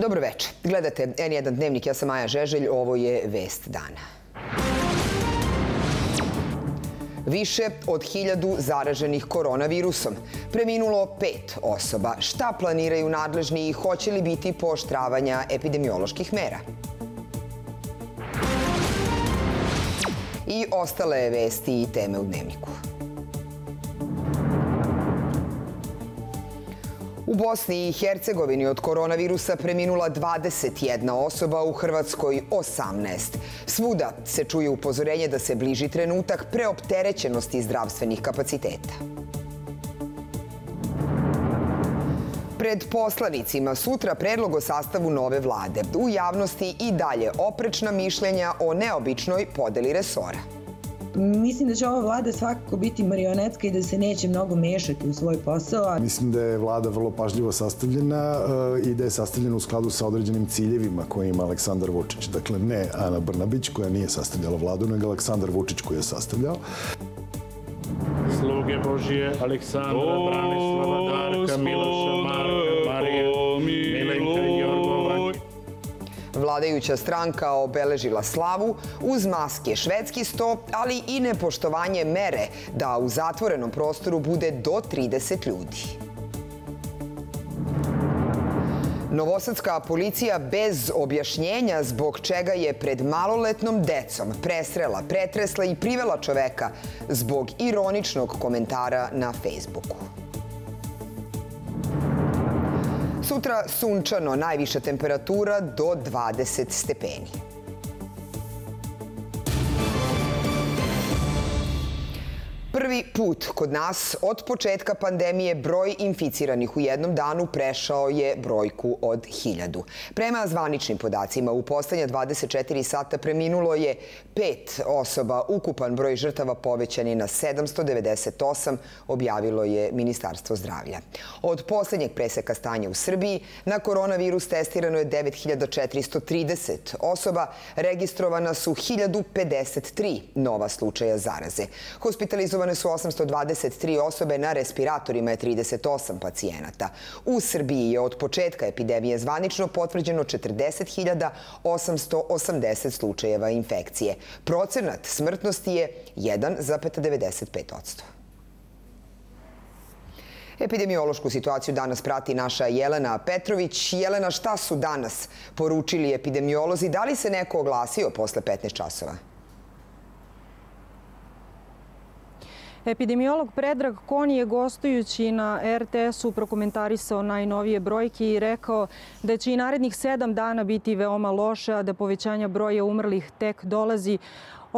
Dobro večer. Gledate N1 dnevnik, ja sam Maja Žeželj, ovo je Vest dana. Više od hiljadu zaraženih koronavirusom. Preminulo pet osoba. Šta planiraju nadležni i hoće li biti poštravanja epidemioloških mera? I ostale vesti i teme u dnevniku. U Bosni i Hercegovini od koronavirusa preminula 21 osoba, u Hrvatskoj 18. Svuda se čuje upozorenje da se bliži trenutak preopterećenosti zdravstvenih kapaciteta. Pred poslanicima sutra predlog o sastavu nove vlade. U javnosti i dalje oprečna mišljenja o neobičnoj podeli resora. Mislim da će ova vlada svakako biti marionetska i da se neće mnogo mešati u svoj posao. Mislim da je vlada vrlo pažljivo sastavljena eh, i da je sastavljena u skladu sa određenim ciljevima koje ima Aleksandar Vučić. Dakle, ne Ana Brnabić koja nije sastavljala vladu, nego Aleksandar Vučić koji je sastavljao. Sluge Božije, Aleksandra, Branislava, Darka, Miloša, Marka, Marija, Vladajuća stranka obeležila slavu uz maske švedski sto, ali i nepoštovanje mere da u zatvorenom prostoru bude do 30 ljudi. Novosadska policija bez objašnjenja zbog čega je pred maloletnom decom presrela, pretresla i privela čoveka zbog ironičnog komentara na Facebooku. Sutra sunčano, najviša temperatura do 20 stepeni. Prvi put kod nas od početka pandemije broj inficiranih u jednom danu prešao je brojku od hiljadu. Prema zvaničnim podacima, u poslednja 24 sata preminulo je pet osoba. Ukupan broj žrtava povećan je na 798, objavilo je Ministarstvo zdravlja. Od poslednjeg preseka stanja u Srbiji na koronavirus testirano je 9430 osoba, registrovana su 1053 nova slučaja zaraze. Hospitalizovane Hospitalizovane su 823 osobe, na respiratorima je 38 pacijenata. U Srbiji je od početka epidemije zvanično potvrđeno 40.880 slučajeva infekcije. Procenat smrtnosti je 1,95%. Epidemiološku situaciju danas prati naša Jelena Petrović. Jelena, šta su danas poručili epidemiolozi? Da li se neko oglasio posle 15 časova? Epidemiolog Predrag Kon je gostujući na RTS-u prokomentarisao najnovije brojke i rekao da će i narednih sedam dana biti veoma loše, a da povećanja broja umrlih tek dolazi,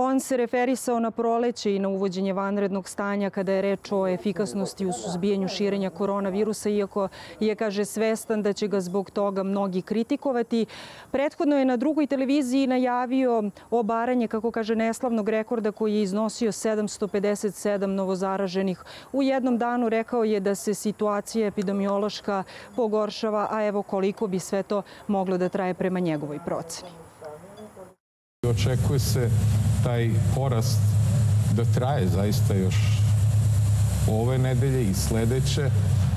On se referisao na proleće i na uvođenje vanrednog stanja kada je reč o efikasnosti u suzbijanju širenja koronavirusa, iako je, kaže, svestan da će ga zbog toga mnogi kritikovati. Prethodno je na drugoj televiziji najavio obaranje, kako kaže, neslavnog rekorda koji je iznosio 757 novozaraženih. U jednom danu rekao je da se situacija epidemiološka pogoršava, a evo koliko bi sve to moglo da traje prema njegovoj proceni. Očekuje se taj porast da traje zaista još ove nedelje i sledeće,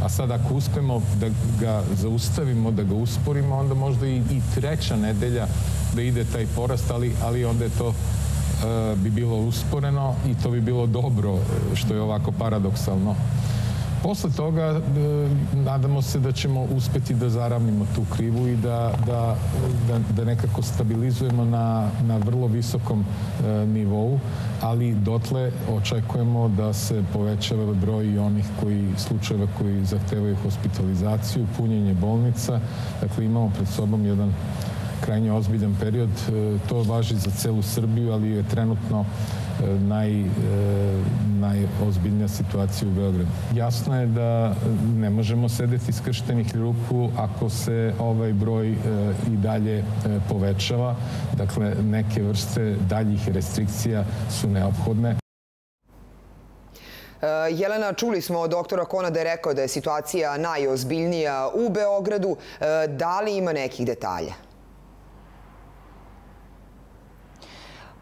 a sad ako uspemo da ga zaustavimo, da ga usporimo, onda možda i, i treća nedelja da ide taj porast, ali, ali onda je to e, bi bilo usporeno i to bi bilo dobro, što je ovako paradoksalno. Posle toga e, nadamo se da ćemo uspeti da zaravnimo tu krivu i da, da, da, da nekako stabilizujemo na, na vrlo visokom e, nivou, ali dotle očekujemo da se povećava broj i onih koji, slučajeva koji zahtevaju hospitalizaciju, punjenje bolnica. Dakle, imamo pred sobom jedan krajnje ozbiljan period. E, to važi za celu Srbiju, ali je trenutno e, naj, e, najozbiljnija situacija u Beogradu. Jasno je da ne možemo sedeti skrštenih ruku ako se ovaj broj i dalje povećava. Dakle, neke vrste daljih restrikcija su neophodne. Jelena, čuli smo od doktora Kona da je rekao da je situacija najozbiljnija u Beogradu. Da li ima nekih detalja?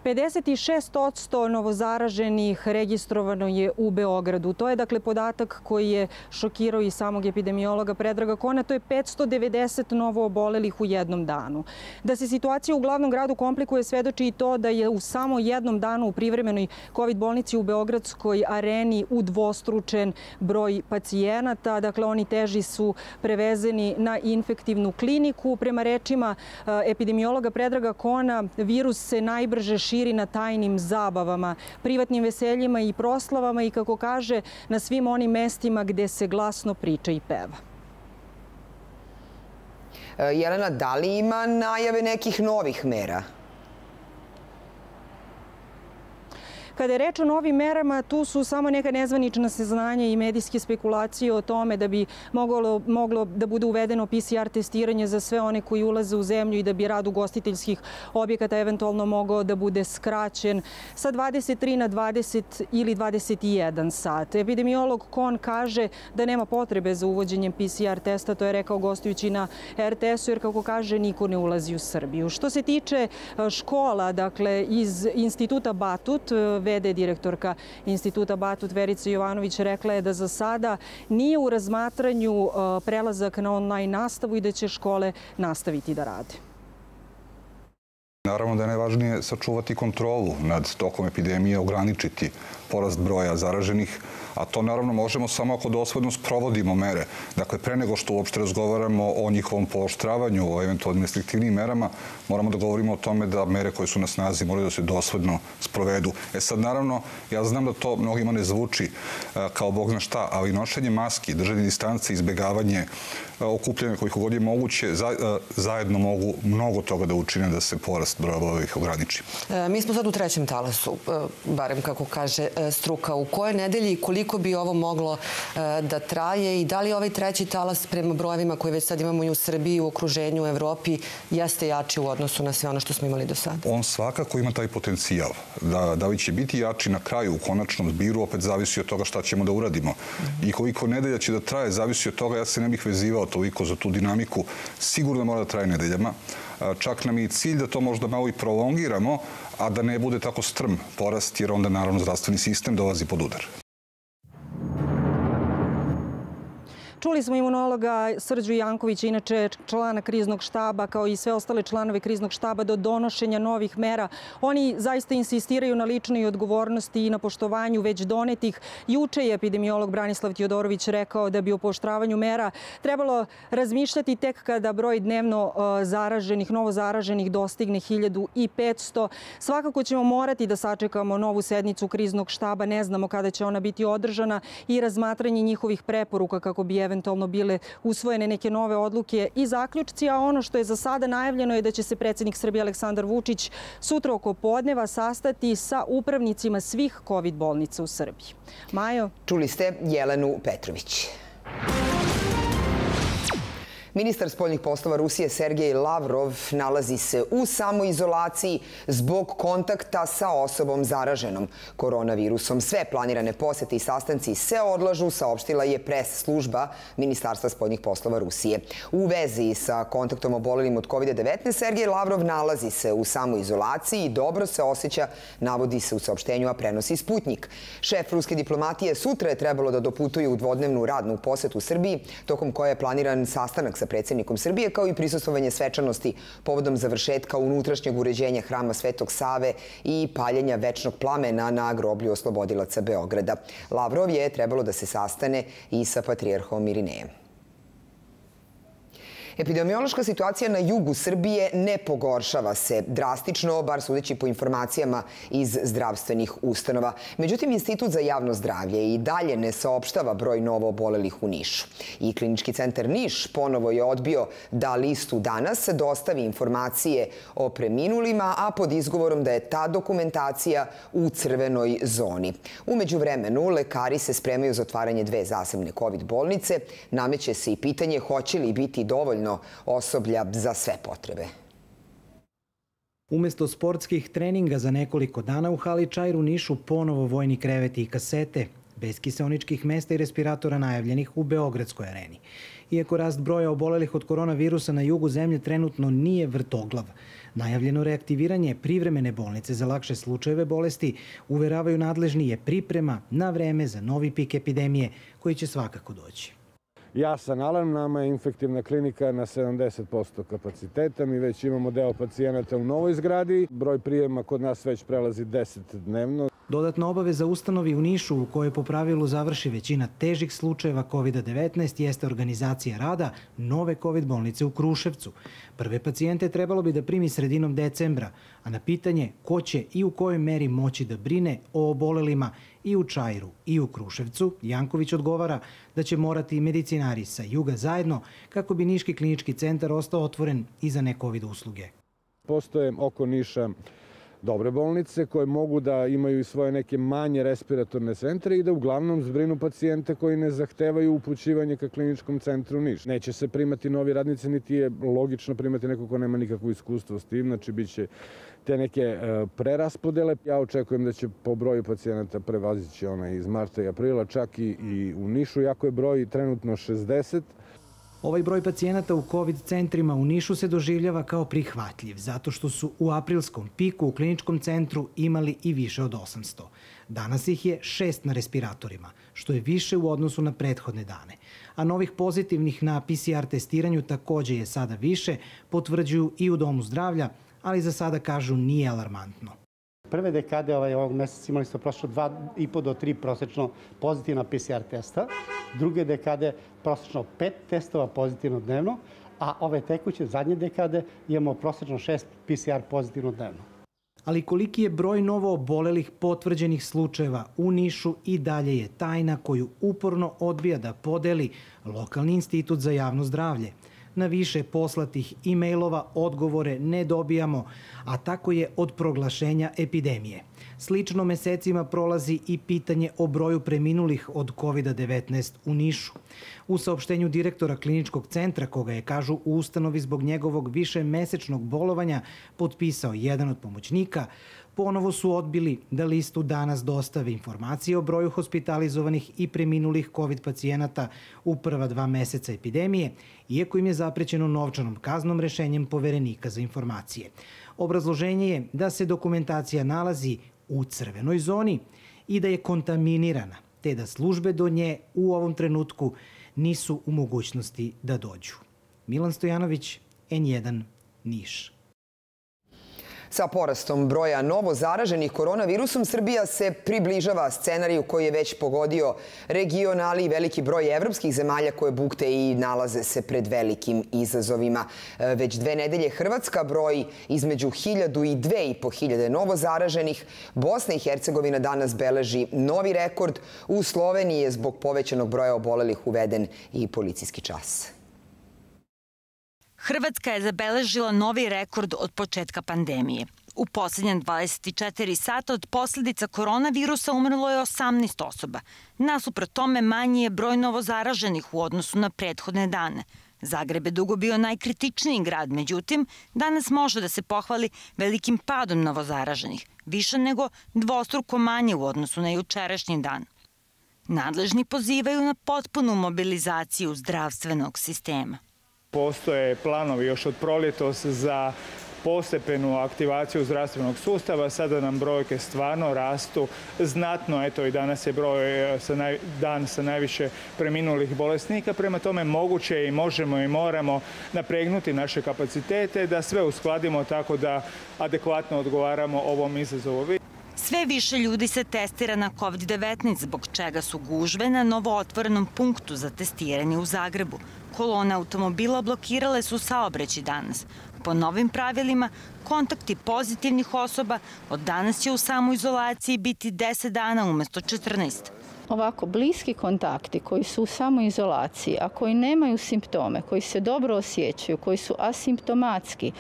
56% novozaraženih registrovano je u Beogradu. To je dakle podatak koji je šokirao i samog epidemiologa Predraga Kona. To je 590 novo obolelih u jednom danu. Da se situacija u glavnom gradu komplikuje svedoči i to da je u samo jednom danu u privremenoj COVID bolnici u Beogradskoj areni udvostručen broj pacijenata. Dakle, oni teži su prevezeni na infektivnu kliniku. Prema rečima eh, epidemiologa Predraga Kona, virus se najbrže širi na tajnim zabavama, privatnim veseljima i proslavama i, kako kaže, na svim onim mestima gde se glasno priča i peva. E, Jelena, da li ima najave nekih novih mera? Kada je reč o novim merama, tu su samo neka nezvanična saznanja i medijske spekulacije o tome da bi moglo, moglo da bude uvedeno PCR testiranje za sve one koji ulaze u zemlju i da bi rad ugostiteljskih objekata eventualno mogao da bude skraćen sa 23 na 20 ili 21 sat. Epidemiolog Kon kaže da nema potrebe za uvođenjem PCR testa, to je rekao gostujući na RTS-u, jer kako kaže, niko ne ulazi u Srbiju. Što se tiče e, škola, dakle, iz instituta Batut, VD direktorka instituta Batut Verica Jovanović rekla je da za sada nije u razmatranju uh, prelazak na online nastavu i da će škole nastaviti da rade. Naravno da je najvažnije sačuvati kontrolu nad tokom epidemije, ograničiti porast broja zaraženih, a to naravno možemo samo ako dosledno sprovodimo mere. Dakle, pre nego što uopšte razgovaramo o njihovom pooštravanju, o eventualnim restriktivnim merama, moramo da govorimo o tome da mere koje su na snazi moraju da se dosledno sprovedu. E sad, naravno, ja znam da to mnogima ne zvuči e, kao bog zna šta, ali nošenje maski, držanje distance, izbegavanje okupljanja koliko god je moguće, e, zajedno mogu mnogo toga da učine da se porast broja ovih ograniči. Mi smo sad u trećem talasu, barem kako kaže struka. U koje nedelji i koliko bi ovo moglo da traje i da li ovaj treći talas prema brojevima koje već sad imamo i u Srbiji, u okruženju, u Evropi, jeste jači u odnosu na sve ono što smo imali do sada? On svakako ima taj potencijal. Da, da li će biti jači na kraju, u konačnom zbiru, opet zavisi od toga šta ćemo da uradimo. I koliko nedelja će da traje, zavisi od toga, ja se ne bih vezivao toliko za tu dinamiku. Sigurno mora da traje nedeljama. Čak nam je i cilj da to možda malo i prolongiramo, a da ne bude tako strm porast, jer onda naravno zdravstveni sistem dolazi pod udar. Čuli smo imunologa Srđu Jankovića, inače člana kriznog štaba, kao i sve ostale članove kriznog štaba do donošenja novih mera. Oni zaista insistiraju na ličnoj odgovornosti i na poštovanju već donetih. Juče je epidemiolog Branislav Tjodorović rekao da bi o poštravanju mera trebalo razmišljati tek kada broj dnevno e, zaraženih, novo zaraženih dostigne 1500. Svakako ćemo morati da sačekamo novu sednicu kriznog štaba. Ne znamo kada će ona biti održana i razmatranje njihovih preporuka kako bi eventualno bile usvojene neke nove odluke i zaključci, a ono što je za sada najavljeno je da će se predsednik Srbije Aleksandar Vučić sutra oko podneva sastati sa upravnicima svih COVID bolnica u Srbiji. Majo? Čuli ste Jelenu Petrović. Ministar spoljnih poslova Rusije Sergej Lavrov nalazi se u samoizolaciji zbog kontakta sa osobom zaraženom koronavirusom. Sve planirane posete i sastanci se odlažu, saopštila je pres služba Ministarstva spoljnih poslova Rusije. U vezi sa kontaktom obolelim od COVID-19, Sergej Lavrov nalazi se u samoizolaciji i dobro se osjeća, navodi se u saopštenju, a prenosi Sputnik. Šef ruske diplomatije sutra je trebalo da doputuje u dvodnevnu radnu posetu Srbiji, tokom koje je planiran sastanak sa predsjednikom Srbije, kao i prisustovanje svečanosti povodom završetka unutrašnjeg uređenja hrama Svetog Save i paljenja večnog plamena na groblju oslobodilaca Beograda. Lavrov je trebalo da se sastane i sa patrijarhom Irinejem. Epidemiološka situacija na jugu Srbije ne pogoršava se drastično, bar sudeći po informacijama iz zdravstvenih ustanova. Međutim, Institut za javno zdravlje i dalje ne saopštava broj novo obolelih u Nišu. I Klinički centar Niš ponovo je odbio da listu danas dostavi informacije o preminulima, a pod izgovorom da je ta dokumentacija u crvenoj zoni. Umeđu vremenu, lekari se spremaju za otvaranje dve zasebne COVID bolnice. Nameće se i pitanje hoće li biti dovoljno dovoljno osoblja za sve potrebe. Umesto sportskih treninga za nekoliko dana u hali Čajru Nišu ponovo vojni kreveti i kasete, bez kiseoničkih mesta i respiratora najavljenih u Beogradskoj areni. Iako rast broja obolelih od koronavirusa na jugu zemlje trenutno nije vrtoglav, Najavljeno reaktiviranje privremene bolnice za lakše slučajeve bolesti uveravaju nadležni je priprema na vreme za novi pik epidemije koji će svakako doći. Jasan alarm, nama je infektivna klinika na 70% kapaciteta. Mi već imamo deo pacijenata u novoj zgradi. Broj prijema kod nas već prelazi 10 dnevno. Dodatna obaveza ustanovi u Nišu u kojoj po pravilu završi većina težih slučajeva COVID-19 jeste organizacija rada nove COVID bolnice u Kruševcu. Prve pacijente trebalo bi da primi sredinom decembra, a na pitanje ko će i u kojoj meri moći da brine o obolelima i u Čajru i u Kruševcu, Janković odgovara da će morati medicinari sa juga zajedno kako bi Niški klinički centar ostao otvoren i za ne COVID usluge. Postoje oko Niša dobre bolnice koje mogu da imaju i svoje neke manje respiratorne centre i da uglavnom zbrinu pacijente koji ne zahtevaju upućivanje ka kliničkom centru Niš. Neće se primati novi radnici, niti je logično primati neko ko nema nikakvo iskustvo s tim, znači bit će te neke e, preraspodele. Ja očekujem da će po broju pacijenata prevazići ona iz marta i aprila, čak i, i u Nišu, jako je broj trenutno 60, Ovaj broj pacijenata u COVID centrima u Nišu se doživljava kao prihvatljiv, zato što su u aprilskom piku u kliničkom centru imali i više od 800. Danas ih je šest na respiratorima, što je više u odnosu na prethodne dane. A novih pozitivnih na PCR testiranju takođe je sada više, potvrđuju i u Domu zdravlja, ali za sada kažu nije alarmantno. Prve dekade ovaj, ovog meseca imali smo prošlo 2,5 do 3 prosečno pozitivna PCR testa. Druge dekade prosečno 5 testova pozitivno dnevno, a ove tekuće zadnje dekade imamo prosečno 6 PCR pozitivno dnevno. Ali koliki je broj novo obolelih potvrđenih slučajeva u Nišu i dalje je tajna koju uporno odbija da podeli Lokalni institut za javno zdravlje – Na više poslatih e-mailova odgovore ne dobijamo, a tako je od proglašenja epidemije. Slično mesecima prolazi i pitanje o broju preminulih od COVID-19 u Nišu. U saopštenju direktora kliničkog centra, koga je, kažu, u ustanovi zbog njegovog više mesečnog bolovanja potpisao jedan od pomoćnika, ponovo su odbili da listu danas dostave informacije o broju hospitalizovanih i preminulih COVID pacijenata u prva dva meseca epidemije, iako im je zaprećeno novčanom kaznom rešenjem poverenika za informacije. Obrazloženje je da se dokumentacija nalazi u crvenoj zoni i da je kontaminirana, te da službe do nje u ovom trenutku nisu u mogućnosti da dođu. Milan Stojanović, N1, Niš. Sa porastom broja novo zaraženih koronavirusom, Srbija se približava scenariju koji je već pogodio regionali i veliki broj evropskih zemalja koje bukte i nalaze se pred velikim izazovima. E, već dve nedelje Hrvatska broji između 1000 i 2500 novo zaraženih. Bosna i Hercegovina danas beleži novi rekord. U Sloveniji je zbog povećanog broja obolelih uveden i policijski čas. Hrvatska je zabeležila novi rekord od početka pandemije. U poslednje 24 sata od posledica koronavirusa umrlo je 18 osoba. Nasuprot tome manji je broj novozaraženih u odnosu na prethodne dane. Zagreb je dugo bio najkritičniji grad, međutim, danas može da se pohvali velikim padom novozaraženih, više nego dvostruko manje u odnosu na jučerašnji dan. Nadležni pozivaju na potpunu mobilizaciju zdravstvenog sistema. Postoje planovi još od proljetos za postepenu aktivaciju zdravstvenog sustava. Sada nam brojke stvarno rastu znatno. Eto i danas je broj e, sa naj, dan sa najviše preminulih bolesnika. Prema tome moguće i možemo i moramo napregnuti naše kapacitete da sve uskladimo tako da adekvatno odgovaramo ovom izazovu. Sve više ljudi se testira na COVID-19, zbog čega su gužve na novo otvorenom punktu za testiranje u Zagrebu. Kolone automobila blokirale su saobraći danas. Po novim pravilima, kontakti pozitivnih osoba od danas će u samoizolaciji biti 10 dana umesto 14. Ovako, bliski kontakti koji su u samoizolaciji, a koji nemaju simptome, koji se dobro osjećaju, koji su asimptomatski,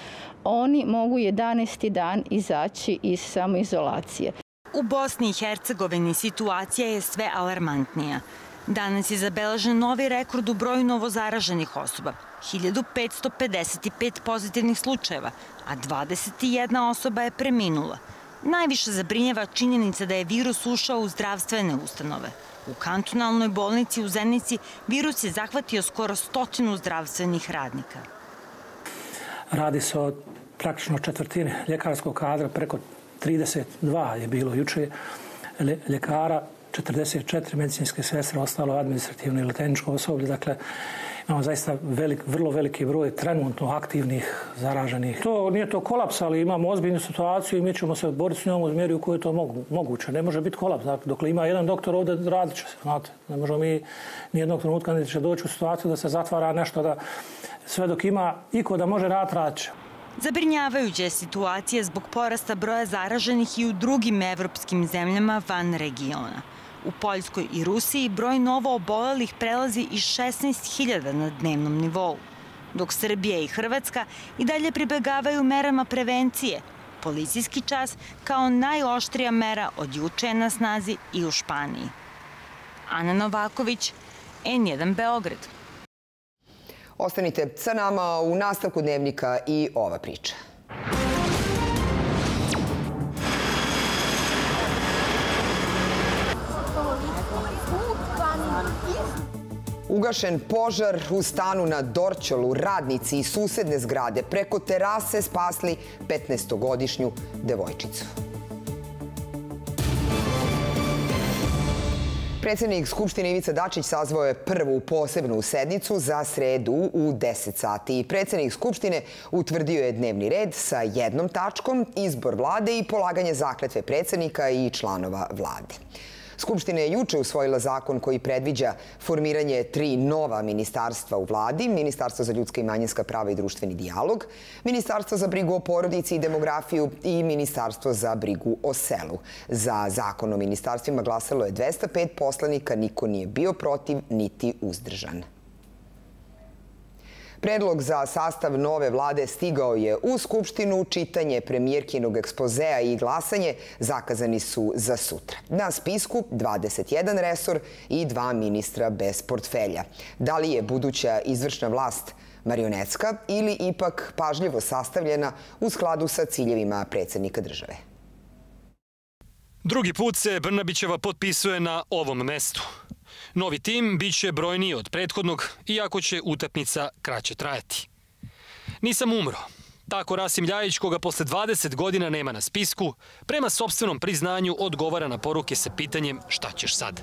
oni mogu 11. dan izaći iz samoizolacije. U Bosni i Hercegovini situacija je sve alarmantnija. Danas je zabeležen novi rekord u broju novozaraženih osoba, 1555 pozitivnih slučajeva, a 21 osoba je preminula. Najviše zabrinjava činjenica da je virus ušao u zdravstvene ustanove. U kantonalnoj bolnici u Zenici virus je zahvatio skoro stotinu zdravstvenih radnika. Radi se o praktično četvrtine ljekarskog kadra, preko 32 je bilo juče ljekara, 44 medicinske sestre, ostalo administrativno ili tehničko osoblje. Dakle, imamo zaista velik, vrlo veliki broj trenutno aktivnih zaraženih. To nije to kolaps, ali imamo ozbiljnu situaciju i mi ćemo se boriti s njom u mjeri u kojoj je to mogu, moguće. Ne može biti kolaps. Dakle, dokle ima jedan doktor ovde, radit će se. Znate. Ne možemo mi nijednog trenutka ne će doći u situaciju da se zatvara nešto da sve dok ima iko da može rad radit će. Zabrinjavajuća je situacija zbog porasta broja zaraženih i u drugim evropskim zemljama van regiona. U Poljskoj i Rusiji broj novo obolelih prelazi i 16.000 na dnevnom nivou, dok Srbija i Hrvatska i dalje pribegavaju merama prevencije. Policijski čas kao najoštrija mera od juče je na snazi i u Španiji. Ana Novaković, N1 Beograd. Ostanite sa nama u nastavku dnevnika i ova priča. Ugašen požar u stanu na Dorćolu, radnici i susedne zgrade preko terase spasli 15-godišnju devojčicu. Predsednik Skupštine Ivica Dačić sazvao je prvu posebnu sednicu za sredu u 10 sati. Predsednik Skupštine utvrdio je dnevni red sa jednom tačkom, izbor vlade i polaganje zakletve predsednika i članova vlade. Skupština je juče usvojila zakon koji predviđa formiranje tri nova ministarstva u vladi, Ministarstvo za ljudska i manjinska prava i društveni dijalog, Ministarstvo za brigu o porodici i demografiju i Ministarstvo za brigu o selu. Za zakon o ministarstvima glasalo je 205 poslanika, niko nije bio protiv niti uzdržan. Predlog za sastav nove vlade stigao je u Skupštinu, čitanje premijerkinog ekspozea i glasanje zakazani su za sutra. Na spisku 21 resor i dva ministra bez portfelja. Da li je buduća izvršna vlast marionetska ili ipak pažljivo sastavljena u skladu sa ciljevima predsednika države? Drugi put se Brnabićeva potpisuje na ovom mestu. Novi tim biće brojniji od prethodnog, iako će utakmica kraće trajati. Nisam umro. Tako Rasim Ljajić, koga posle 20 godina nema na spisku, prema sobstvenom priznanju odgovara na poruke sa pitanjem šta ćeš sad.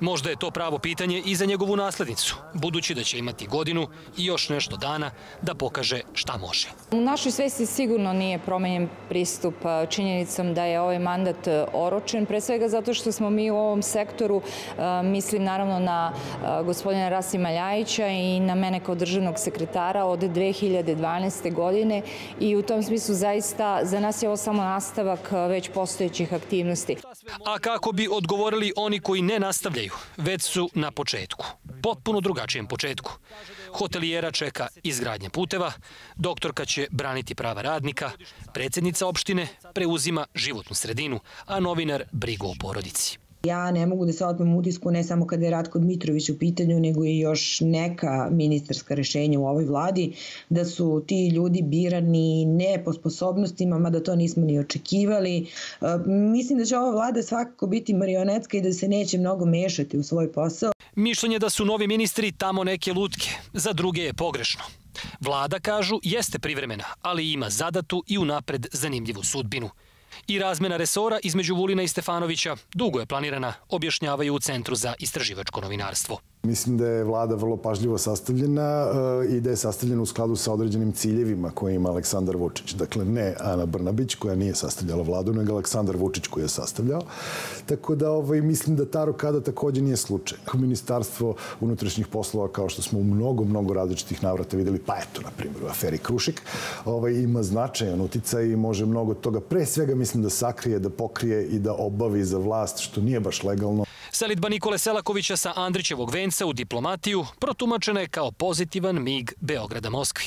Možda je to pravo pitanje i za njegovu naslednicu, budući da će imati godinu i još nešto dana da pokaže šta može. U našoj svesti sigurno nije promenjen pristup činjenicom da je ovaj mandat e, oročen, pre svega zato što smo mi u ovom sektoru, mislim naravno na gospodina Rasima Ljajića i na mene kao državnog sekretara od 2012. godine i u tom smislu zaista za nas je ovo samo nastavak već postojećih aktivnosti. A kako bi odgovorili oni koji ne nastavljaju već su na početku. Potpuno drugačijem početku. Hotelijera čeka izgradnja puteva, doktorka će braniti prava radnika, predsednica opštine preuzima životnu sredinu, a novinar brigu o porodici. Ja ne mogu da se otmem utisku ne samo kada je Ratko Dmitrović u pitanju, nego i još neka ministarska rešenja u ovoj vladi, da su ti ljudi birani ne po sposobnostima, mada to nismo ni očekivali. E, mislim da će ova vlada svakako biti marionetska i da se neće mnogo mešati u svoj posao. Mišljenje da su novi ministri tamo neke lutke, za druge je pogrešno. Vlada, kažu, jeste privremena, ali ima zadatu i unapred zanimljivu sudbinu – I razmena resora između Vulina i Stefanovića dugo je planirana, objašnjavaju u Centru za istraživačko novinarstvo. Mislim da je vlada vrlo pažljivo sastavljena eh, i da je sastavljena u skladu sa određenim ciljevima koje ima Aleksandar Vučić. Dakle, ne Ana Brnabić koja nije sastavljala vladu, nego Aleksandar Vučić koji je sastavljao. Tako da ovaj, mislim da ta rokada takođe nije slučaj. Ministarstvo unutrašnjih poslova, kao što smo u mnogo, mnogo različitih navrata videli, pa eto, na primjer, u aferi Krušik, ovaj, ima značajan uticaj i može mnogo toga, pre svega mislim da sakrije, da pokrije i da obavi za vlast, što nije baš legalno. Selitba Nikole Selakovića sa Andrićevog venca u diplomatiju protumačena je kao pozitivan mig Beograda Moskvi.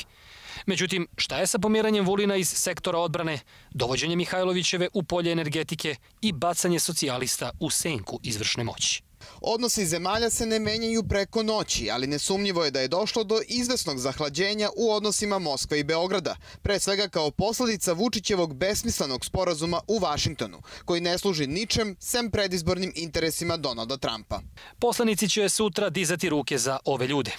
Međutim, šta je sa pomjeranjem Vulina iz sektora odbrane, dovođenje Mihajlovićeve u polje energetike i bacanje socijalista u senku izvršne moći? Odnosi zemalja se ne menjaju preko noći, ali nesumnjivo je da je došlo do izvesnog zahlađenja u odnosima Moskva i Beograda, pre svega kao posledica Vučićevog besmislenog sporazuma u Vašingtonu, koji ne služi ničem sem predizbornim interesima Donalda Trumpa. Poslanici će sutra dizati ruke za ove ljude.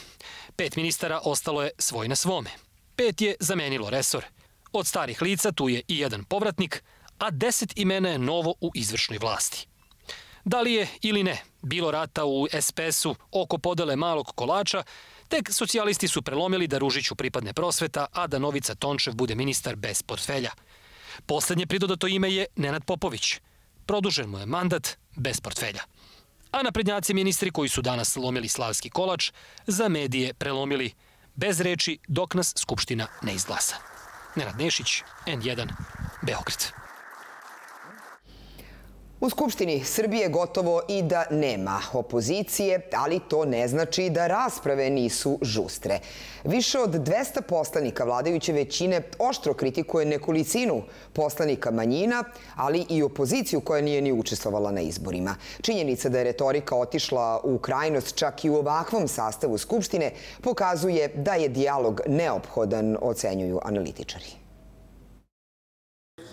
Pet ministara ostalo je svoj na svome. Pet je zamenilo resor. Od starih lica tu je i jedan povratnik, a deset imena je novo u izvršnoj vlasti. Da li je ili ne bilo rata u SPS-u oko podele malog kolača, tek socijalisti su prelomili da Ružiću pripadne prosveta, a da Novica Tončev bude ministar bez portfelja. Poslednje pridodato ime je Nenad Popović. Produžen mu je mandat bez portfelja. A naprednjaci ministri koji su danas lomili slavski kolač, za medije prelomili bez reči dok nas Skupština ne izglasa. Nenad Nešić, N1, Beograd. U Skupštini Srbije gotovo i da nema opozicije, ali to ne znači da rasprave nisu žustre. Više od 200 poslanika vladajuće većine oštro kritikuje nekolicinu poslanika manjina, ali i opoziciju koja nije ni učestvovala na izborima. Činjenica da je retorika otišla u krajnost čak i u ovakvom sastavu Skupštine pokazuje da je dijalog neophodan, ocenjuju analitičari.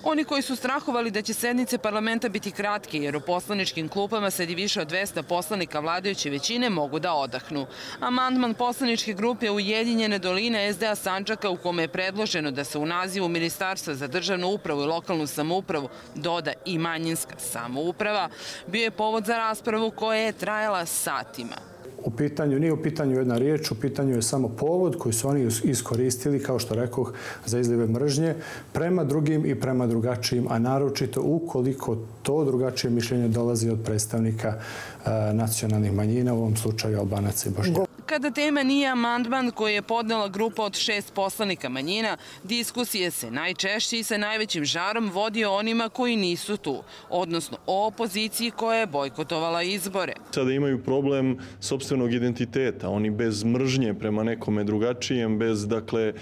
Oni koji su strahovali da će sednice parlamenta biti kratke jer u poslaničkim klupama sedi više od 200 poslanika vladajuće većine mogu da odahnu. Amandman poslaničke grupe Ujedinjene doline SDA Sančaka u kome je predloženo da se u nazivu Ministarstva za državnu upravu i lokalnu samoupravu doda i manjinska samouprava bio je povod za raspravu koja je trajala satima. U pitanju, nije u pitanju jedna riječ, u pitanju je samo povod koji su oni iskoristili, kao što rekoh, za izlive mržnje prema drugim i prema drugačijim, a naročito ukoliko to drugačije mišljenje dolazi od predstavnika e, nacionalnih manjina, u ovom slučaju Albanaca i Bošnjaka. Kada tema nije amandman koji je podnela grupa od šest poslanika manjina, diskusije se najčešće i sa najvećim žarom vodi o onima koji nisu tu, odnosno o opoziciji koja je bojkotovala izbore. Sada imaju problem sobstvenog identiteta, oni bez mržnje prema nekome drugačijem, bez dakle e,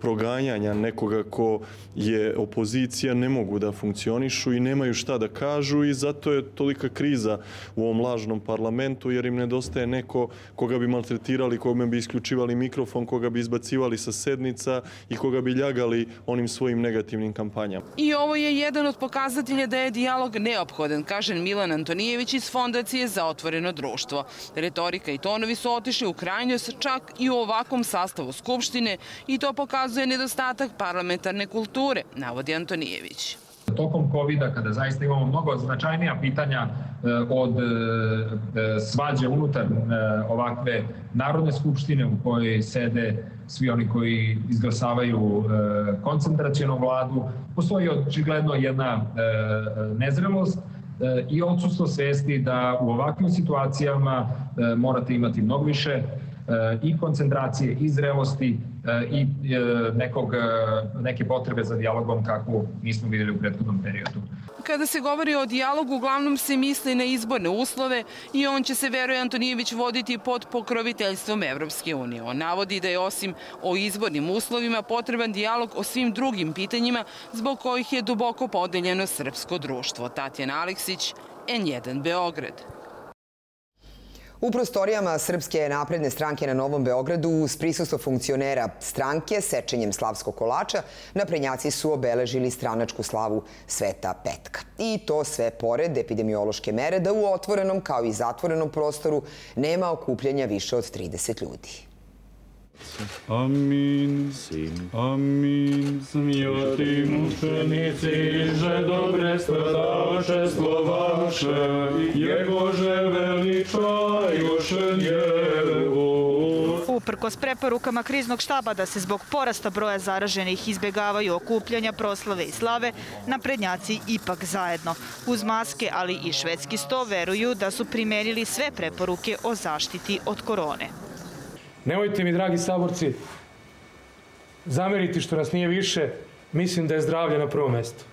proganjanja nekoga ko je opozicija, ne mogu da funkcionišu i nemaju šta da kažu i zato je tolika kriza u ovom lažnom parlamentu jer im nedostaje neko koga bi maltretirali maltretirali, kome bi isključivali mikrofon, koga bi izbacivali sa sednica i koga bi ljagali onim svojim negativnim kampanjama. I ovo je jedan od pokazatelja da je dijalog neophodan, kaže Milan Antonijević iz Fondacije za otvoreno društvo. Retorika i tonovi su otišli u krajnjost čak i u ovakvom sastavu Skupštine i to pokazuje nedostatak parlamentarne kulture, navodi Antonijević tokom covid kada zaista imamo mnogo značajnija pitanja e, od e, e, svađe unutar ovakve Narodne skupštine u kojoj sede svi oni koji izglasavaju koncentracijonu vladu, postoji očigledno jedna nezrelost i odsustvo svesti da u ovakvim situacijama morate imati mnogo više i koncentracije i zrelosti i e, nekog, e, neke potrebe za dijalogom kakvu nismo videli u prethodnom periodu. Kada se govori o dijalogu, uglavnom se misli na izborne uslove i on će se, veruje Antonijević, voditi pod pokroviteljstvom Evropske unije. On navodi da je osim o izbornim uslovima potreban dijalog o svim drugim pitanjima zbog kojih je duboko podeljeno srpsko društvo. Tatjana Aleksić, N1 Beograd. U prostorijama Srpske napredne stranke na Novom Beogradu uz prisustvo funkcionera stranke sečenjem slavskog kolača naprednjaci su obeležili stranačku slavu Sveta Petka. I to sve pored epidemiološke mere da u otvorenom kao i zatvorenom prostoru nema okupljanja više od 30 ljudi. Amin, amin, smijoti mučenici, že dobre stradaše slovaše, Jegože veličajuše njegovo. Uprkos preporukama kriznog štaba da se zbog porasta broja zaraženih izbegavaju okupljanja, proslave i slave, naprednjaci ipak zajedno. Uz maske, ali i švedski sto, veruju da su primenili sve preporuke o zaštiti od korone. Nemojte mi, dragi saborci, zameriti što nas nije više, mislim da je zdravlje na prvom mestu.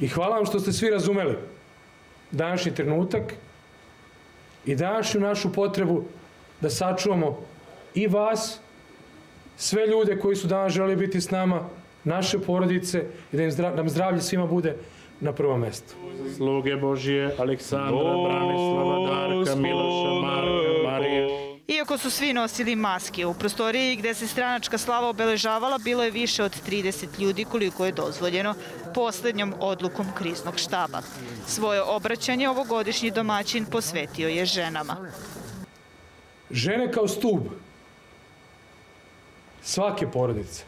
I hvala vam što ste svi razumeli današnji trenutak i današnju našu potrebu da sačuvamo i vas, sve ljude koji su danas želi biti s nama, naše porodice i da im zdravlje, nam zdravlje svima bude na prvom mestu. Sluge Božije, Aleksandra, Branislava, Darka, Miloša, Marka, Marije, Iako su svi nosili maske, u prostoriji gde se stranačka slava obeležavala bilo je više od 30 ljudi koliko je dozvoljeno poslednjom odlukom kriznog štaba. Svoje obraćanje ovogodišnji domaćin posvetio je ženama. Žene kao stub svake porodice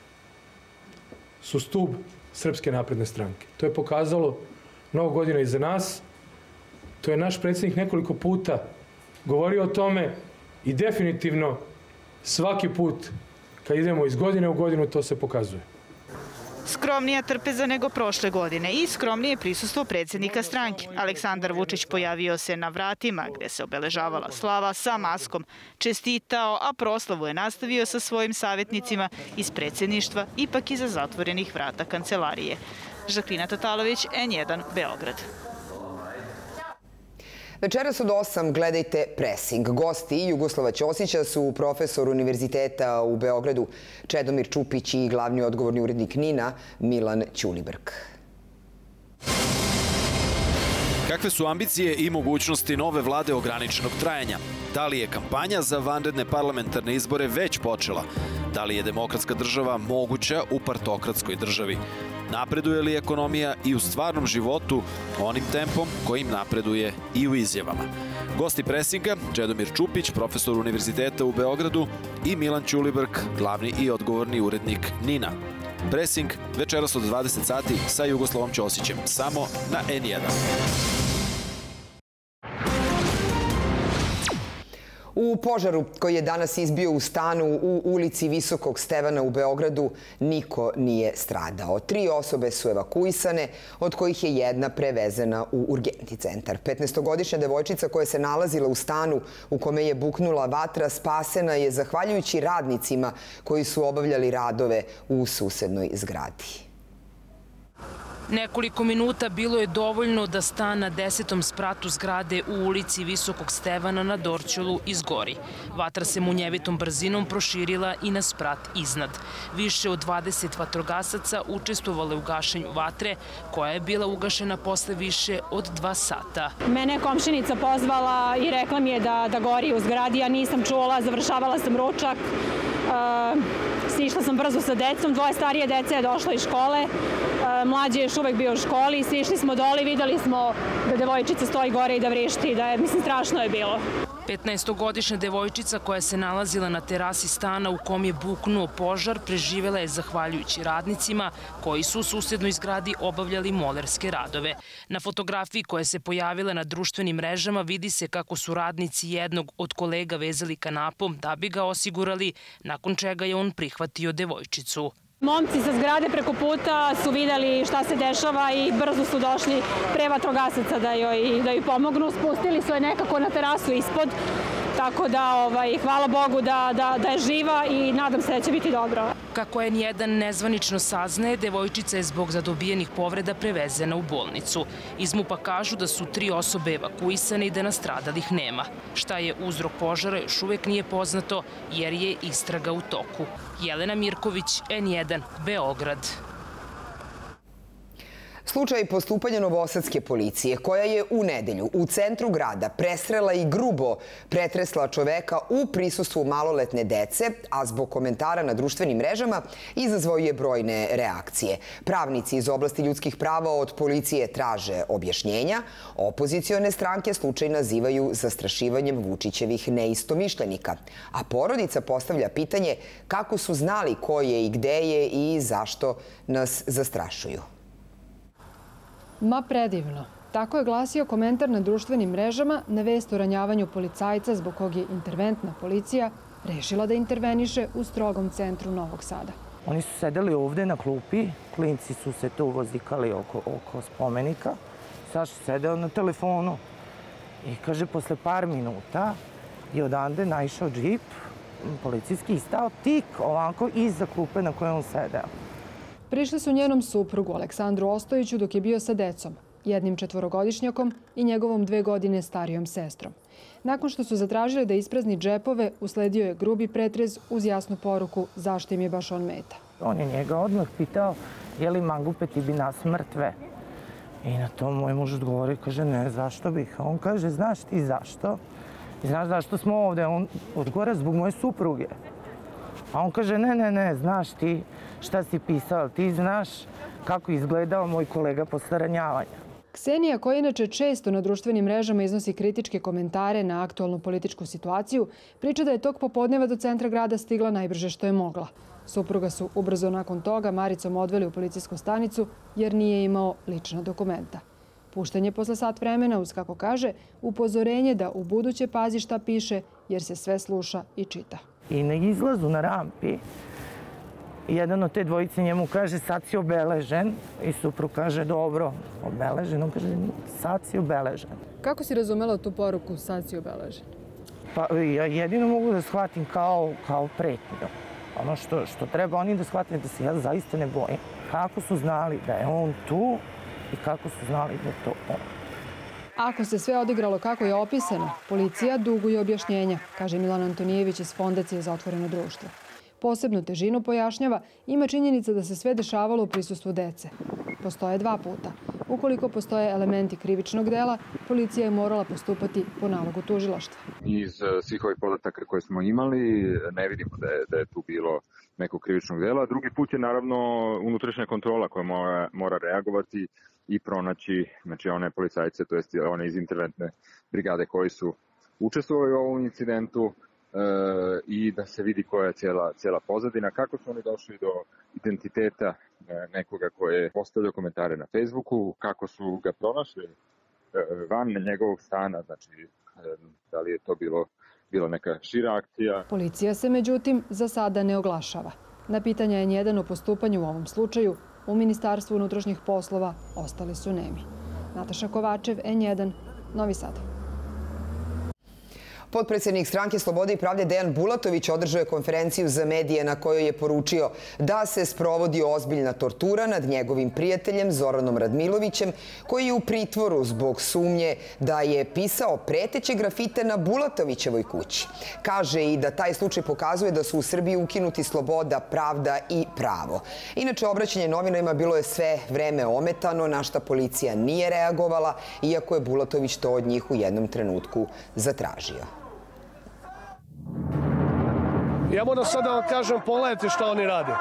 su stub Srpske napredne stranke. To je pokazalo mnogo godina iza nas. To je naš predsjednik nekoliko puta govorio o tome i definitivno svaki put kad idemo iz godine u godinu to se pokazuje. Skromnija trpeza nego prošle godine i skromnije prisustvo predsjednika stranke. Aleksandar Vučić pojavio se na vratima gde se obeležavala slava sa maskom, čestitao, a proslavu je nastavio sa svojim savjetnicima iz predsjedništva, ipak iza zatvorenih vrata kancelarije. Žaklina Tatalović, N1, Beograd. Večeras od 8 gledajte Pressing. Gosti Jugoslava Ćosića su profesor Univerziteta u Beogradu Čedomir Čupić i glavni odgovorni urednik Nina Milan Ćulibrk. Kakve su ambicije i mogućnosti nove vlade ograničenog trajanja? Da li je kampanja za vanredne parlamentarne izbore već počela? Da li je demokratska država moguća u partokratskoj državi? Napreduje li ekonomija i u stvarnom životu onim tempom kojim napreduje i u izjavama? Gosti presinga, Čedomir Čupić, profesor Univerziteta u Beogradu i Milan Ćulibrk, glavni i odgovorni urednik Nina. Pressing večeras od 20 sati sa Jugoslavom Ćosićem, samo na N1. U požaru koji je danas izbio u stanu u ulici Visokog Stevana u Beogradu niko nije stradao. Tri osobe su evakuisane, od kojih je jedna prevezena u urgentni centar. 15-godišnja devojčica koja se nalazila u stanu u kome je buknula vatra spasena je zahvaljujući radnicima koji su obavljali radove u susednoj zgradi. Nekoliko minuta bilo je dovoljno da stan na desetom spratu zgrade u ulici Visokog Stevana na Dorćolu izgori. Vatra se munjevitom brzinom proširila i na sprat iznad. Više od 20 vatrogasaca učestvovale u gašenju vatre, koja je bila ugašena posle više od dva sata. Mene je komšinica pozvala i rekla mi je da, da gori u zgradi. Ja nisam čula, završavala sam ručak. Uh, sišla sam brzo sa decom, dvoje starije dece je došlo iz škole, uh, mlađe je uvek bio u školi, sišli smo dole i videli smo da devojčica stoji gore i da vrišti, da je, mislim, strašno je bilo. 15-godišnja devojčica koja se nalazila na terasi stana u kom je buknuo požar preživela je zahvaljujući radnicima koji su u susednoj zgradi obavljali molerske radove. Na fotografiji koja se pojavila na društvenim mrežama vidi se kako su radnici jednog od kolega vezali kanapom da bi ga osigurali, nakon čega je on prihvatio devojčicu. Momci sa zgrade preko puta su videli šta se dešava i brzo su došli pre vatrogasaca da joj, da joj pomognu. Spustili su je nekako na terasu ispod, tako da ovaj, hvala Bogu da, da, da je živa i nadam se da će biti dobro. Kako je nijedan nezvanično saznaje, devojčica je zbog zadobijenih povreda prevezena u bolnicu. Iz MUPA kažu da su tri osobe evakuisane i da nastradalih nema. Šta je uzrok požara još uvek nije poznato jer je istraga u toku. Jelena Mirković, N1, Beograd. Slučaj postupanja Novosadske policije, koja je u nedelju u centru grada presrela i grubo pretresla čoveka u prisustvu maloletne dece, a zbog komentara na društvenim mrežama izazvao je brojne reakcije. Pravnici iz oblasti ljudskih prava od policije traže objašnjenja. Opozicione stranke slučaj nazivaju zastrašivanjem Vučićevih neistomišljenika. A porodica postavlja pitanje kako su znali ko je i gde je i zašto nas zastrašuju. Ma predivno. Tako je glasio komentar na društvenim mrežama na vest o ranjavanju policajca zbog kog je interventna policija rešila da interveniše u strogom centru Novog Sada. Oni su sedeli ovde na klupi, klinci su se tu vozikali oko, oko spomenika. Saša sedeo na telefonu i kaže, posle par minuta je odande naišao džip, policijski i stao tik ovako iza klupe na kojoj on sedeo. Prišli su njenom suprugu Aleksandru Ostojiću dok je bio sa decom, jednim četvorogodišnjakom i njegovom dve godine starijom sestrom. Nakon što su zatražili da isprazni džepove, usledio je grubi pretrez uz jasnu poruku zašto im je baš on meta. On je njega odmah pitao je li mangupe ti bi nas mrtve. I na to moj muž odgovori, kaže ne, zašto bih? A on kaže, znaš ti zašto? I znaš zašto smo ovde? On odgovara zbog moje supruge. A on kaže, ne, ne, ne, znaš ti šta si pisao, ti znaš kako izgledao moj kolega posle ranjavanja. Ksenija, koja inače često na društvenim mrežama iznosi kritičke komentare na aktualnu političku situaciju, priča da je tog popodneva do centra grada stigla najbrže što je mogla. Supruga su ubrzo nakon toga Maricom odveli u policijsku stanicu jer nije imao lična dokumenta. Pušten je posle sat vremena uz, kako kaže, upozorenje da u buduće pazi šta piše jer se sve sluša i čita. I na izlazu na rampi jedan od te dvojice njemu kaže sad si obeležen i supru kaže dobro, obeležen, on kaže sad si obeležen. Kako si razumela tu poruku sad si obeležen? Pa ja jedino mogu da shvatim kao, kao pretnju. Ono što, što treba oni da shvatim da se ja zaista ne bojim. Kako su znali da je on tu i kako su znali da je to on. Ako se sve odigralo kako je opisano, policija duguje objašnjenja, kaže Milan Antonijević iz Fondacije za otvoreno društvo. Posebnu težinu pojašnjava ima činjenica da se sve dešavalo u prisustvu dece. Postoje dva puta. Ukoliko postoje elementi krivičnog dela, policija je morala postupati po nalogu tužilaštva. Iz eh, svih ovih podataka koje smo imali ne vidimo da je, da je tu bilo nekog krivičnog dela. Drugi put je naravno unutrašnja kontrola koja mora, mora reagovati i pronaći znači one policajce, to jest one iz interventne brigade koji su učestvovali u ovom incidentu, e, i da se vidi koja je cijela, cijela pozadina, kako su oni došli do identiteta e, nekoga koje je postavljao komentare na Facebooku, kako su ga pronašli e, van njegovog stana, znači e, da li je to bilo, bilo neka šira akcija. Policija se međutim za sada ne oglašava. Na pitanja je jedan o postupanju u ovom slučaju u Ministarstvu unutrašnjih poslova ostali su nemi. Nataša Kovačev, N1, Novi Sad. Potpredsednik stranke Slobode i pravde Dejan Bulatović održao je konferenciju za medije na kojoj je poručio da se sprovodi ozbiljna tortura nad njegovim prijateljem Zoranom Radmilovićem, koji je u pritvoru zbog sumnje da je pisao preteće grafite na Bulatovićevoj kući. Kaže i da taj slučaj pokazuje da su u Srbiji ukinuti sloboda, pravda i pravo. Inače, obraćanje novinarima bilo je sve vreme ometano, na šta policija nije reagovala, iako je Bulatović to od njih u jednom trenutku zatražio. Ja moram sad da vam kažem, pogledajte šta oni rade.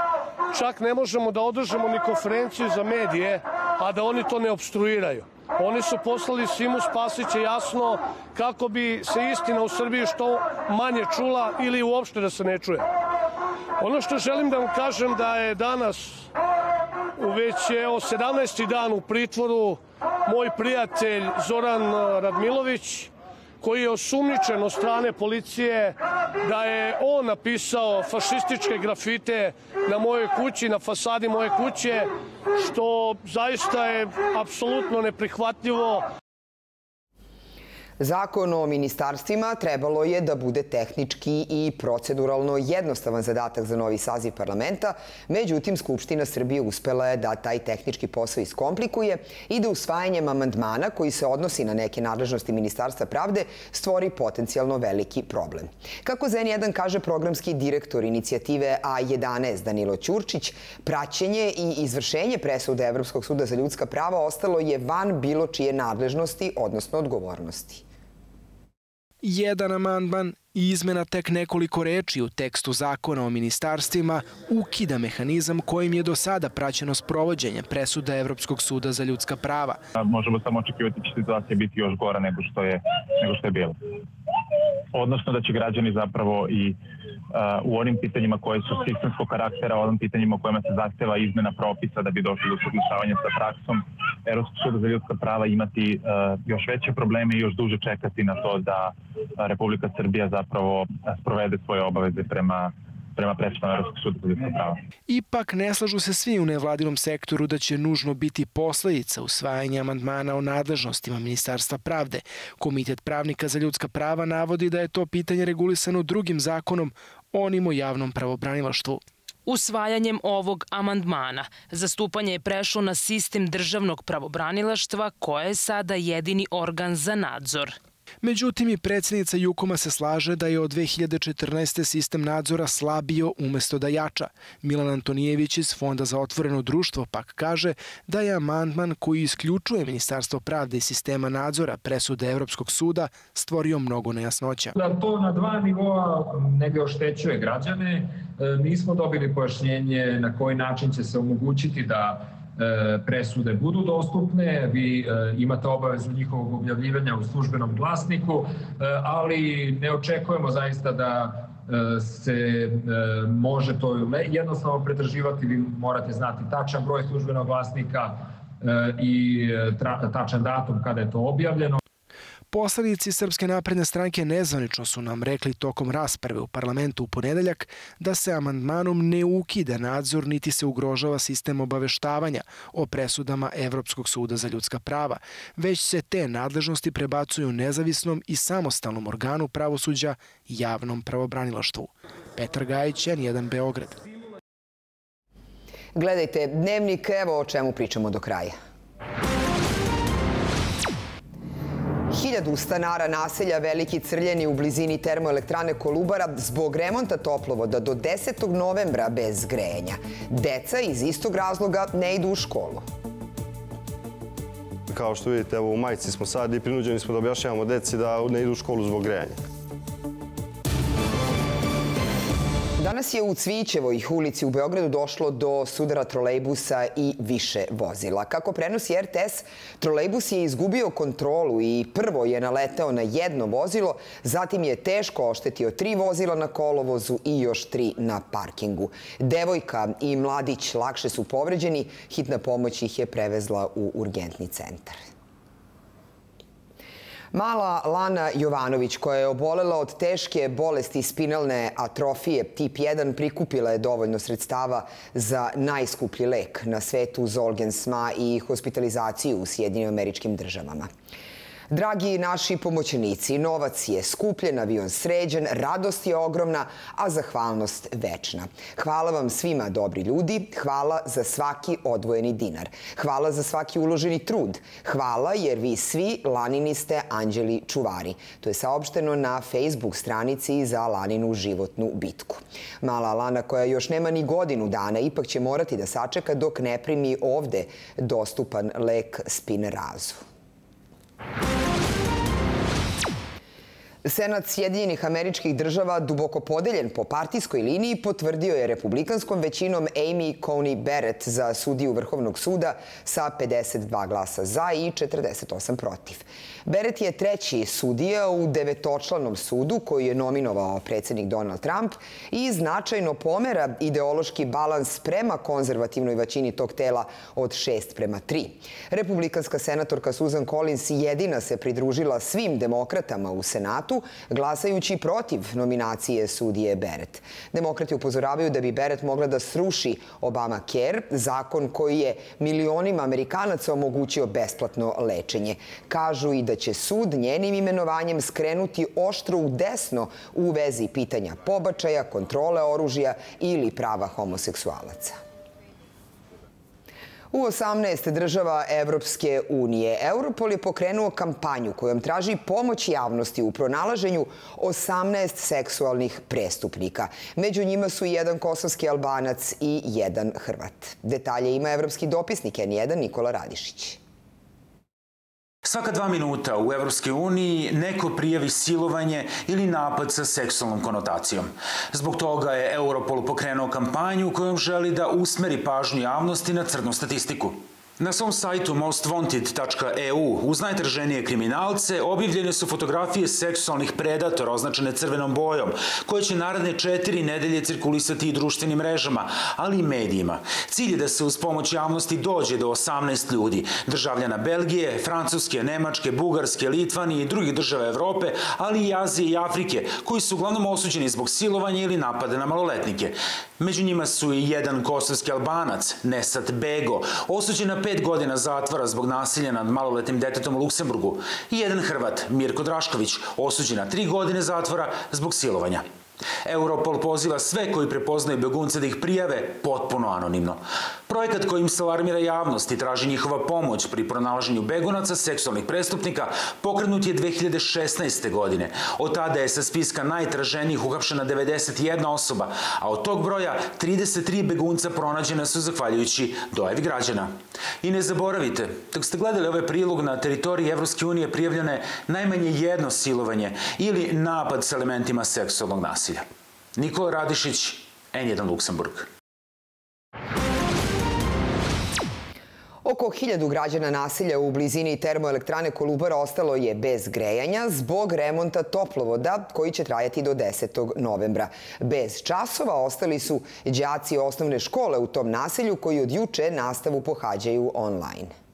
Čak ne možemo da održamo ni konferenciju za medije, a da oni to ne obstruiraju. Oni su poslali Simu Spasića jasno kako bi se istina u Srbiji što manje čula ili uopšte da se ne čuje. Ono što želim da vam kažem da je danas u već evo 17. dan u pritvoru moj prijatelj Zoran Radmilović koji je osumničen od strane policije da je on napisao fašističke grafite na mojoj kući, na fasadi moje kuće, što zaista je apsolutno neprihvatljivo. Zakon o ministarstvima trebalo je da bude tehnički i proceduralno jednostavan zadatak za novi saziv parlamenta, međutim Skupština Srbije uspela je da taj tehnički posao iskomplikuje i da usvajanjem amandmana koji se odnosi na neke nadležnosti Ministarstva pravde stvori potencijalno veliki problem. Kako ZN1 kaže programski direktor inicijative A11 Danilo Ćurčić, praćenje i izvršenje presude Evropskog suda za ljudska prava ostalo je van bilo čije nadležnosti, odnosno odgovornosti jedan amandman i izmena tek nekoliko reči u tekstu zakona o ministarstvima ukida mehanizam kojim je do sada praćeno sprovođenje presuda Evropskog suda za ljudska prava. Možemo samo očekivati da će situacija biti još gora nego što je, nego što je bilo. Odnosno da će građani zapravo i u onim pitanjima koje su sistemskog karaktera, u onim pitanjima kojima se zahteva izmena propisa da bi došli do suglašavanja sa praksom, Evropskog suda za ljudska prava imati još veće probleme i još duže čekati na to da Republika Srbija zapravo sprovede svoje obaveze prema prema presudama Evropskog suda za ljudska prava. Ipak ne slažu se svi u nevladinom sektoru da će nužno biti posledica usvajanja amandmana o nadležnostima Ministarstva pravde. Komitet pravnika za ljudska prava navodi da je to pitanje regulisano drugim zakonom onim o javnom pravobranilaštvu. Usvajanjem ovog amandmana zastupanje je prešlo na sistem državnog pravobranilaštva koje je sada jedini organ za nadzor. Međutim, i predsjednica Jukoma se slaže da je od 2014. sistem nadzora slabio umesto da jača. Milan Antonijević iz Fonda za otvoreno društvo pak kaže da je amandman koji isključuje Ministarstvo pravde i sistema nadzora presude Evropskog suda stvorio mnogo nejasnoća. Da to na dva nivoa negde oštećuje građane. E, nismo dobili pojašnjenje na koji način će se omogućiti da presude budu dostupne, vi e, imate obavezu njihovog objavljivanja u službenom glasniku, e, ali ne očekujemo zaista da se može to jednostavno pretraživati, vi morate znati tačan broj službenog glasnika i tačan datum kada je to objavljeno. Poslanici Srpske napredne stranke nezvanično su nam rekli tokom rasprave u parlamentu u ponedeljak da se amandmanom ne ukida nadzor niti se ugrožava sistem obaveštavanja o presudama Evropskog suda za ljudska prava, već se te nadležnosti prebacuju nezavisnom i samostalnom organu pravosuđa javnom pravobranilaštvu. Petar Gajić, N1 Beograd. Gledajte dnevnik, evo o čemu pričamo do kraja. Hiljadu stanara naselja Veliki Crljeni u blizini termoelektrane Kolubara zbog remonta toplovoda do 10. novembra bez grejenja. Deca iz istog razloga ne idu u školu. Kao što vidite, evo u majici smo sad i prinuđeni smo da objašnjavamo deci da ne idu u školu zbog grejanja. Danas je u Cvićevoj ulici u Beogradu došlo do sudara trolejbusa i više vozila. Kako prenosi RTS, trolejbus je izgubio kontrolu i prvo je naleteo na jedno vozilo, zatim je teško oštetio tri vozila na kolovozu i još tri na parkingu. Devojka i mladić lakše su povređeni, hitna pomoć ih je prevezla u urgentni centar. Mala Lana Jovanović, koja je obolela od teške bolesti spinalne atrofije tip 1, prikupila je dovoljno sredstava za najskuplji lek na svetu Zolgensma i hospitalizaciju u Sjedinim američkim državama. Dragi naši pomoćenici, novac je skupljen, avion sređen, radost je ogromna, a zahvalnost večna. Hvala vam svima, dobri ljudi, hvala za svaki odvojeni dinar. Hvala za svaki uloženi trud. Hvala jer vi svi Lanini ste anđeli čuvari. To je saopšteno na Facebook stranici za Laninu životnu bitku. Mala Lana koja još nema ni godinu dana ipak će morati da sačeka dok ne primi ovde dostupan lek Spinrazu. Thank you. Senat Sjedinjenih američkih država, duboko podeljen po partijskoj liniji, potvrdio je republikanskom većinom Amy Coney Barrett za sudiju Vrhovnog suda sa 52 glasa za i 48 protiv. Beret je treći sudija u devetočlanom sudu koji je nominovao predsednik Donald Trump i značajno pomera ideološki balans prema konzervativnoj većini tog tela od 6 prema 3. Republikanska senatorka Susan Collins jedina se pridružila svim demokratama u Senatu, glasajući protiv nominacije sudije Beret. Demokrati upozoravaju da bi Beret mogla da sruši Obama Care, zakon koji je milionima Amerikanaca omogućio besplatno lečenje. Kažu i da će sud njenim imenovanjem skrenuti oštro u desno u vezi pitanja pobačaja, kontrole oružja ili prava homoseksualaca. U 18 država Evropske unije Europol je pokrenuo kampanju kojom traži pomoć javnosti u pronalaženju 18 seksualnih prestupnika. Među njima su jedan kosovski albanac i jedan Hrvat. Detalje ima evropski dopisnik N1 Nikola Radišić. Svaka dva minuta u Evropskoj uniji neko prijavi silovanje ili napad sa seksualnom konotacijom. Zbog toga je Europol pokrenuo kampanju kojom želi da usmeri pažnju javnosti na crnu statistiku. Na svom sajtu mostwanted.eu uz najtraženije kriminalce objavljene su fotografije seksualnih predatora označene crvenom bojom, koje će naredne četiri nedelje cirkulisati i društvenim mrežama, ali i medijima. Cilj je da se uz pomoć javnosti dođe do 18 ljudi, državljana Belgije, Francuske, Nemačke, Bugarske, Litvanije i drugih država Evrope, ali i Azije i Afrike, koji su uglavnom osuđeni zbog silovanja ili napada na maloletnike. Među njima su i jedan kosovski albanac, Nesat Bego, osuđen na pet godina zatvora zbog nasilja nad maloletnim detetom u Luksemburgu i jedan Hrvat, Mirko Drašković, osuđen na tri godine zatvora zbog silovanja. Europol poziva sve koji prepoznaju begunce da ih prijave potpuno anonimno. Projekat kojim se alarmira javnost i traži njihova pomoć pri pronalaženju begunaca, seksualnih prestupnika, pokrenut je 2016. godine. Od tada je sa spiska najtraženijih uhapšena 91 osoba, a od tog broja 33 begunca pronađena su zahvaljujući dojavi građana. I ne zaboravite, dok ste gledali ovaj prilog na teritoriji Evropske unije prijavljeno je najmanje jedno silovanje ili napad sa elementima seksualnog nasilja. Nikola Radišić, N1 Luksemburg. Oko hiljadu građana nasilja u blizini termoelektrane Kolubara ostalo je bez grejanja zbog remonta toplovoda koji će trajati do 10. novembra. Bez časova ostali su đaci osnovne škole u tom naselju koji od juče nastavu pohađaju online.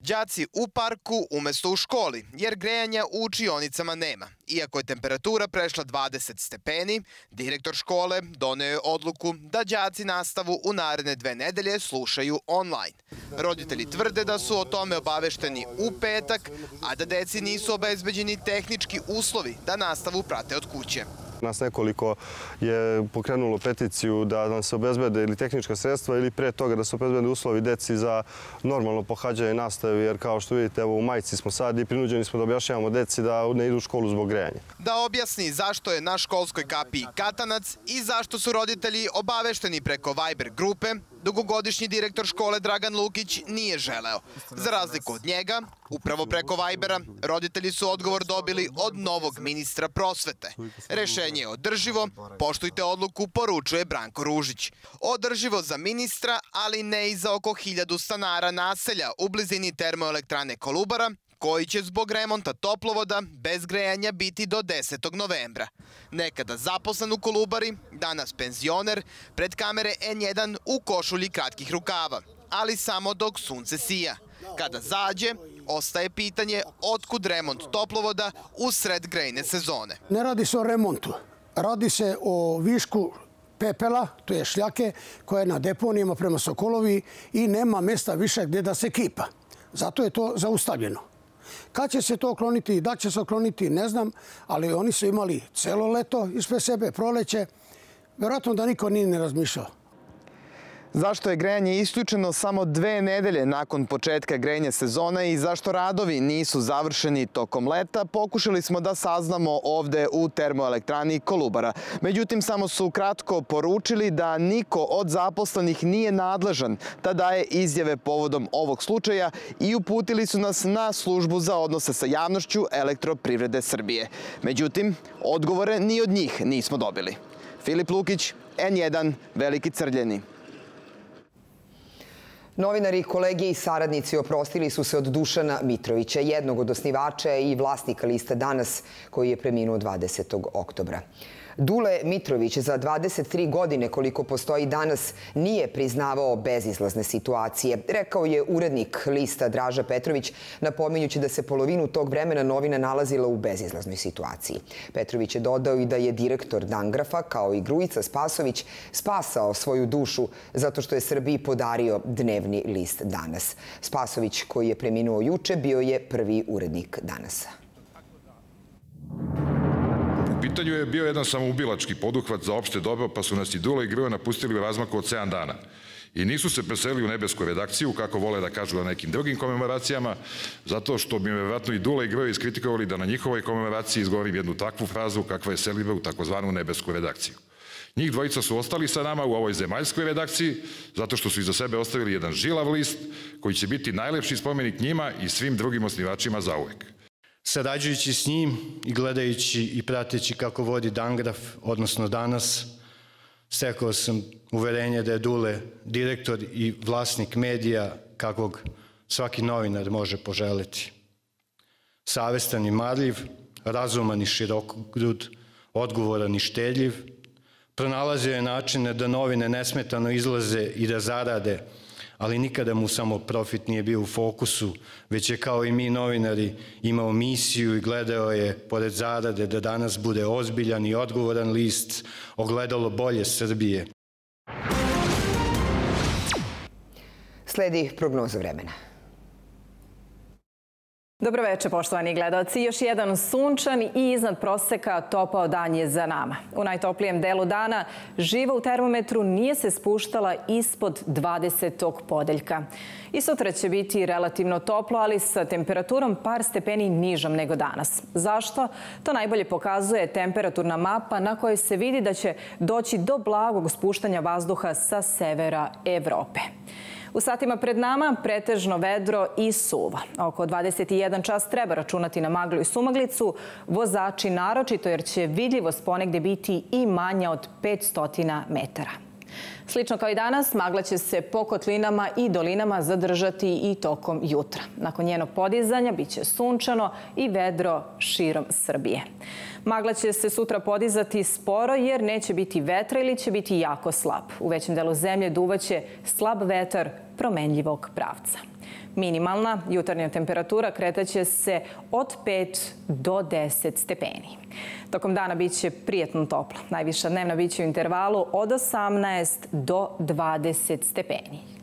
Đaci u parku umesto u školi, jer grejanja u učionicama nema. Iako je temperatura prešla 20 stepeni, direktor škole doneo je odluku da đaci nastavu u naredne dve nedelje slušaju online. Roditelji tvrde da su o tome obavešteni u petak, a da deci nisu obezbeđeni tehnički uslovi da nastavu prate od kuće. Nas nekoliko je pokrenulo peticiju da nam se obezbede ili tehnička sredstva ili pre toga da se obezbede uslovi deci za normalno pohađanje nastave, jer kao što vidite, evo u majici smo sad i prinuđeni smo da objašnjavamo deci da ne idu u školu zbog grejanja. Da objasni zašto je na školskoj kapiji katanac i zašto su roditelji obavešteni preko Viber grupe, dugogodišnji direktor škole Dragan Lukić nije želeo. Za razliku od njega, upravo preko Vibera, roditelji su odgovor dobili od novog ministra prosvete. Rešenje je održivo, poštujte odluku, poručuje Branko Ružić. Održivo za ministra, ali ne i za oko hiljadu stanara naselja u blizini termoelektrane Kolubara, koji će zbog remonta toplovoda bez grejanja biti do 10. novembra. Nekada zaposlen u Kolubari, danas penzioner, pred kamere N1 u košulji kratkih rukava, ali samo dok sunce sija. Kada zađe, ostaje pitanje otkud remont toplovoda u sred grejne sezone. Ne radi se o remontu, radi se o višku pepela, to je šljake, koja je na deponijama prema Sokolovi i nema mesta više gdje da se kipa. Zato je to zaustavljeno. Kad će se to okloniti, da će se okloniti, ne znam, ali oni su imali celo leto ispred sebe, proleće. Vjerojatno da niko nije ne razmišljao. Zašto je grejanje isključeno samo dve nedelje nakon početka grejanja sezone i zašto radovi nisu završeni tokom leta, pokušali smo da saznamo ovde u termoelektrani Kolubara. Međutim, samo su kratko poručili da niko od zaposlenih nije nadležan da daje izjave povodom ovog slučaja i uputili su nas na službu za odnose sa javnošću elektroprivrede Srbije. Međutim, odgovore ni od njih nismo dobili. Filip Lukić, N1, Veliki Crljeni. Novinari, kolege i saradnici oprostili su se od Dušana Mitrovića, jednog od osnivača i vlasnika lista Danas, koji je preminuo 20. oktobra. Dule Mitrović za 23 godine koliko postoji danas nije priznavao bezizlazne situacije. Rekao je urednik lista Draža Petrović, napominjući da se polovinu tog vremena novina nalazila u bezizlaznoj situaciji. Petrović je dodao i da je direktor Dangrafa, kao i Grujica Spasović, spasao svoju dušu zato što je Srbiji podario dnevni list Danas. Spasović, koji je preminuo juče, bio je prvi urednik Danasa pitanju je bio jedan samoubilački poduhvat za opšte dobro, pa su nas i Dula i Grva napustili u razmaku od 7 dana. I nisu se preselili u nebesku redakciju, kako vole da kažu na nekim drugim komemoracijama, zato što bi me vratno i Dula i Grva iskritikovali da na njihovoj komemoraciji izgovorim jednu takvu frazu kakva je selidba u takozvanu nebesku redakciju. Njih dvojica su ostali sa nama u ovoj zemaljskoj redakciji, zato što su iza sebe ostavili jedan žilav list koji će biti najlepši spomenik njima i svim drugim osnivačima za uvek. Sarađujući s njim i gledajući i prateći kako vodi Dangraf, odnosno danas, stekao sam uverenje da je Dule direktor i vlasnik medija kakvog svaki novinar može poželiti. Savestan i marljiv, razuman i širokogrud, odgovoran i štedljiv, pronalazio je načine da novine nesmetano izlaze i da zarade ali nikada mu samo profit nije bio u fokusu, već je kao i mi novinari imao misiju i gledao je, pored zarade, da danas bude ozbiljan i odgovoran list, ogledalo bolje Srbije. Sledi prognoza vremena. Dobroveče, poštovani gledalci. Još jedan sunčan i iznad proseka topao dan je za nama. U najtoplijem delu dana živa u termometru nije se spuštala ispod 20. podeljka. I sutra će biti relativno toplo, ali sa temperaturom par stepeni nižom nego danas. Zašto? To najbolje pokazuje temperaturna mapa na kojoj se vidi da će doći do blagog spuštanja vazduha sa severa Evrope. U satima pred nama pretežno vedro i suva. Oko 21 čas treba računati na maglu i sumaglicu. Vozači naročito jer će vidljivost ponegde biti i manja od 500 metara. Slično kao i danas, magla će se po kotlinama i dolinama zadržati i tokom jutra. Nakon njenog podizanja biće sunčano i vedro širom Srbije. Magla će se sutra podizati sporo jer neće biti vetra ili će biti jako slab. U većem delu zemlje duvaće slab vetar promenljivog pravca. Minimalna jutarnja temperatura kretaće se od 5 do 10 stepeni. Tokom dana biće prijetno toplo. Najviša dnevna biće u intervalu od 18 do 20 stepeni.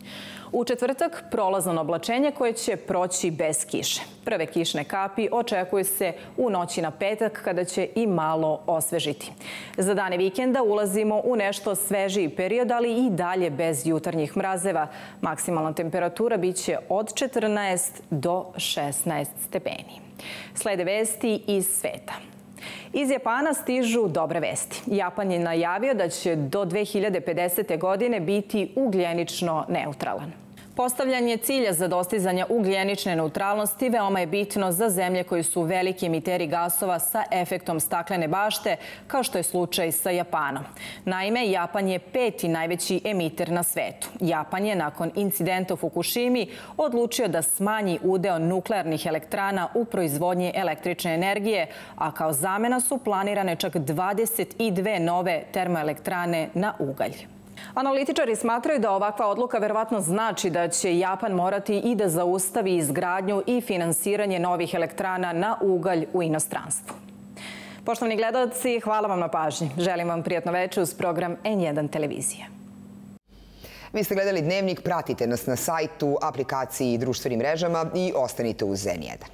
U četvrtak prolazno oblačenje koje će proći bez kiše. Prve kišne kapi očekuju se u noći na petak kada će i malo osvežiti. Za dane vikenda ulazimo u nešto svežiji period, ali i dalje bez jutarnjih mrazeva. Maksimalna temperatura biće od 14 do 16 stepeni. Slede vesti iz sveta. Iz Japana stižu dobre vesti. Japan je najavio da će do 2050. godine biti ugljenično neutralan. Postavljanje cilja za dostizanje ugljenične neutralnosti veoma je bitno za zemlje koji su veliki emiteri gasova sa efektom staklene bašte, kao što je slučaj sa Japanom. Naime, Japan je peti najveći emiter na svetu. Japan je nakon incidenta u Fukushimi odlučio da smanji udeo nuklearnih elektrana u proizvodnji električne energije, a kao zamena su planirane čak 22 nove termoelektrane na ugalj. Analitičari smatraju da ovakva odluka verovatno znači da će Japan morati i da zaustavi izgradnju i finansiranje novih elektrana na ugalj u inostranstvu. Poštovani gledalci, hvala vam na pažnji. Želim vam prijatno večer uz program N1 televizije. Vi ste gledali Dnevnik, pratite nas na sajtu, aplikaciji i društvenim mrežama i ostanite uz N1.